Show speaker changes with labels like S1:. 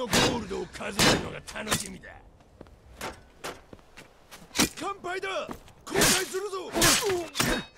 S1: のゴールドを数えるのが楽しみだ。乾杯だ！交代するぞ！